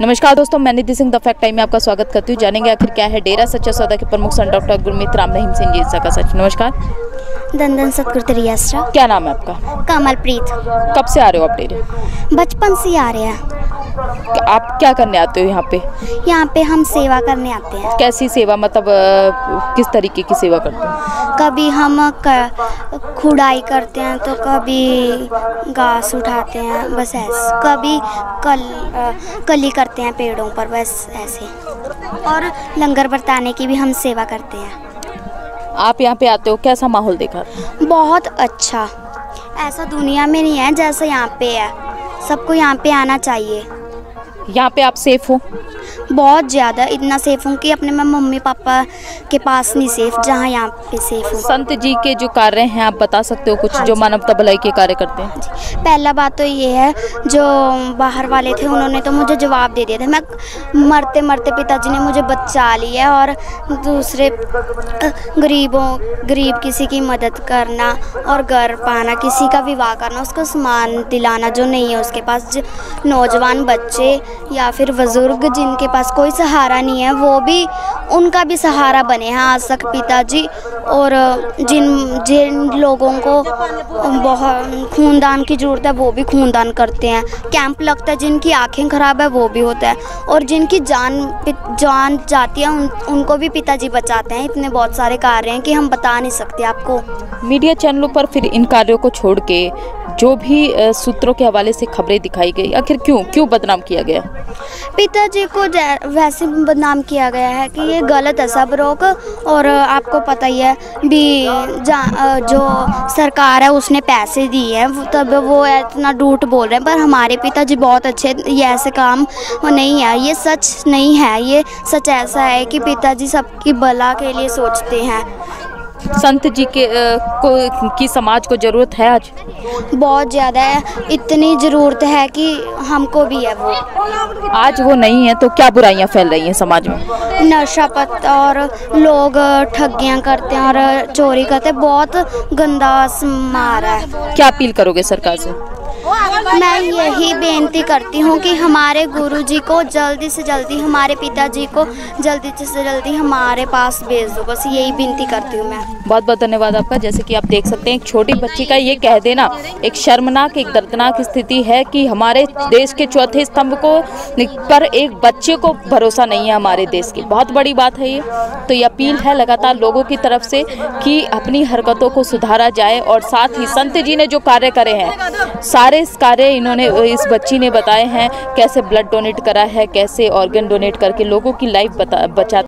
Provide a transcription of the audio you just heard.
नमस्कार दोस्तों मैं Nidhi Singh the fact time में आपका स्वागत करती हूँ। जानेंगे आखिर क्या है डेरा सच्चा सौदा के प्रमुख सन डॉक्टर गुरमीत राम रहीम सिंह जी का सच। नमस्कार। दंदन सतगुरु क्या नाम है आपका? कमलप्रीत। कब से आ रहे हो आप डेरे? बचपन से आ रहे हैं। आप क्या करने आते हो यहाँ पे? यहाँ पे हम सेवा करने आते हैं। कैसी सेवा मतलब किस तरीके की सेवा करते हो? कभी हम क- खुदाई करते हैं तो कभी घास उठाते हैं बस ऐसे कभी कल कली करते हैं पेड़ों पर बस ऐसे। और लंगर बरताने की भी हम सेवा करते हैं। आप यहाँ पे आते हो कैसा माहौल देखा बहुत अच्छा। ऐसा दुनिया में नहीं है जैसा यहाँ पे है। सबको यहाँ पे आना चाहिए। यहाँ पे आप सेफ़ हो। बहुत ज़्यादा इतना सेफ़ हूँ कि अपने मैं मम्मी पापा के पास नहीं सेफ़ जहाँ यहाँ पे सेफ़ हूँ। संत जी के जो कार्य हैं आप बता सकते हो कुछ हाँ जो मानवता भलाई के कार्य करते हैं? पहला बात तो ये है जो बाहर वाले थे उन्होंने तो मुझे जवाब दे दिया था। मैं मरते मरते पिताजी ने मुझे बचा लिया और दूसरे गरीबों गरीब किसी की मदद करना और घर पाना किसी का विवाह करना उसको सामान दिलाना जो नहीं है उसके पास नौजवान बच्चे या फिर बुज़ुर्ग जिनके पास कोई सहारा नहीं है, वो भी, उनका भी सहारा बने हैं आज तक पिताजी। और जिन जिन लोगों को बहुत खूनदान की ज़रूरत है वो भी खूनदान करते हैं। कैंप लगता है जिनकी आँखें ख़राब है वो भी होता है। और जिनकी जान जान जाती है उन, उनको भी पिताजी बचाते हैं। इतने बहुत सारे कार्य हैं कि हम बता नहीं सकते आपको। मीडिया चैनलों पर फिर इन कार्यों को छोड़ के जो भी सूत्रों के हवाले से खबरें दिखाई गई आखिर क्यों क्यों बदनाम किया गया? पिताजी को वैसे बदनाम किया गया है कि ये गलत है सब लोग और आपको पता ही है भी जा सरकार है, उसने पैसे दिए हैं। तब वो इतना झूठ बोल रहे हैं, पर हमारे पिताजी बहुत अच्छे, ये ऐसे काम नहीं है। ये सच नहीं है, ये सच ऐसा है कि पिताजी सबकी भला के लिए सोचते हैं। संत जी के आ, को की समाज को ज़रूरत है आज? बहुत ज़्यादा है। इतनी ज़रूरत है कि हमको भी है वो। आज वो नहीं है तो क्या बुराइयाँ फैल रही हैं समाज में? नशा पत्ता और लोग ठगियाँ करते हैं और चोरी करते हैं। बहुत गंदा मार है। क्या अपील करोगे सरकार से? मैं यही बेनती करती हूँ कि हमारे गुरुजी को जल्दी से जल्दी, हमारे पिताजी को जल्दी से जल्दी हमारे पास भेज दो। बस यही विनती करती हूँ मैं। बहुत बहुत धन्यवाद आपका। जैसे कि आप देख सकते हैं, एक छोटी बच्ची का ये कह देना, एक शर्मनाक, एक दर्दनाक स्थिति है कि हमारे देश के चौथे स्तंभ को, पर एक बच्चे को भरोसा नहीं है हमारे देश की। बहुत बड़ी बात है ये। तो ये अपील है लगातार लोगों की तरफ़ से कि अपनी हरकतों को सुधारा जाए और साथ ही संत जी ने जो कार्य करे हैं, सारे कार्य इन्होंने, इस बच्ची ने बताए हैं, कैसे ब्लड डोनेट करा है, कैसे ऑर्गन डोनेट करके लोगों की लाइफ बचा